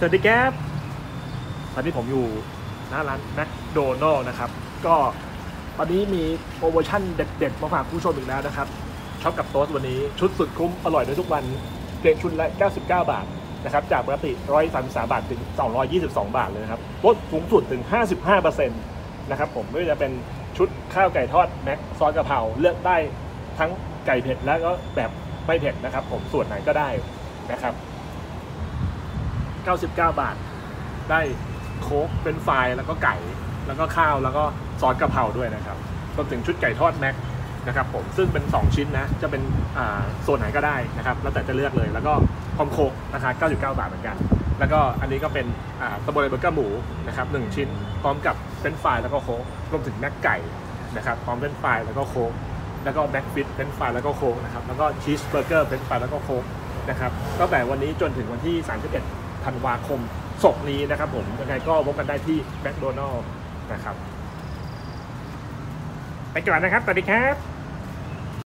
สวัสดีครับตอนนี้ผมอยู่หน้าร้านแมคโดนัลล์นะครับ ก็ตอนนี้มีโปรโมชั่นเด็ดๆ มาฝากผู้ชมอีกแล้วนะครับช็อปกับโต๊สวันนี้ชุดสุดคุ้มอร่อยในทุกวันเพียงชุดละ 99 บาทนะครับ จากปกติ133บาทถึง 222 บาทเลยนะครับลดสูงสุดถึง 55%นะครับผมไม่ว่าจะเป็นชุดข้าวไก่ทอดแม็กซอสกะเพราเลือกได้ทั้งไก่เผ็ดและก็แบบไม่เผ็ดนะครับ ผมส่วนไหนก็ได้นะครับ 99 บาท ได้โค้กเป็นไฟรายแล้วก็ไก่ แล้วก็ข้าวแล้วก็ซอสกะเพราด้วยนะครับรวมถึงชุดไก่ทอดแม็กนะครับผมซึ่งเป็น 2 ชิ้นนะ จะเป็นอ่าส่วนไหนก็ได้นะครับ แล้วแต่จะเลือกเลย แล้วก็พร้อมโค้กราคา 99 บาทเหมือนกัน แล้วก็อันนี้ก็เป็นอ่าสโบเลเบอร์เกอร์หมูนะครับหนึ่งชิ้นพร้อมกับเป็นไฟรายแล้วก็โค้กรวมถึงแม็กไก่นะครับพร้อมเป็นไฟรายแล้วก็โค้กแล้วก็แม็กฟิตเป็นไฟรายแล้วก็โค้กนะครับแล้วก็ชีสเบอร์เกอร์เป็นไฟรายแล้วก็โค้กนะครับตั้งแต่วันนี้จนถึงวันที่ 31 ธันวาคมศกนี้นะครับผมยังไงก็พบกันได้ที่แมคโดนัลล์นะครับ ไปก่อนนะครับสวัสดีครับ